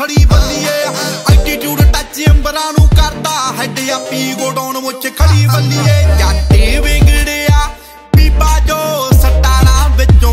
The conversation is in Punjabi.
ਸੜੀ ਬੱਲੀਏ। ਐਟੀਟਿਊਡ ਟੱਚ ਅੰਬਰਾਂ ਨੂੰ ਕਰਦਾ। ਹੈਡ ਆਪੀ ਗੋਡਾਉਣ ਵਿੱਚ ਖੜੀ ਬੱਲੀਏ।